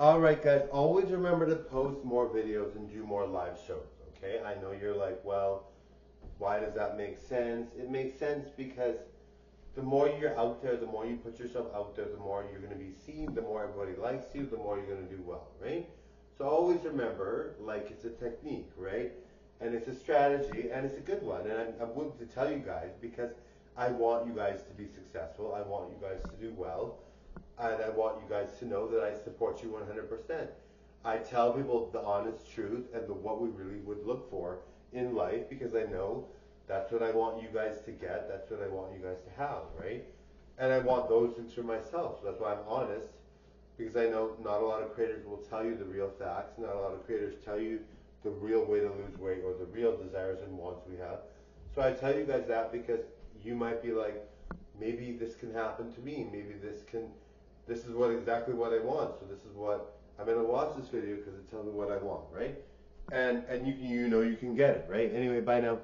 All right, guys. Always remember to post more videos and do more live shows. Okay. I know you're like, well, why does that make sense? It makes sense because the more you're out there, the more you put yourself out there, the more you're going to be seen, the more everybody likes you, the more you're going to do well, right? So always remember, like it's a technique, right? And it's a strategy, and it's a good one. And I'm, I'm willing to tell you guys because I want you guys to be successful. I want you guys to do well, and I want you guys to know that I support you 100%. I tell people the honest truth and the, what we really would look for in life because I know that's what I want you guys to get. That's what I want you guys to have, right? And I want those things for myself. So that's why I'm honest because I know not a lot of creators will tell you the real facts. Not a lot of creators tell you the real way to lose weight or the real desires and wants we have. So I tell you guys that because you might be like, maybe this can happen to me. Maybe this can, this is what exactly what I want. So this is what I'm gonna watch this video because it tells me what I want, right? And and you can you know you can get it, right? Anyway, bye now.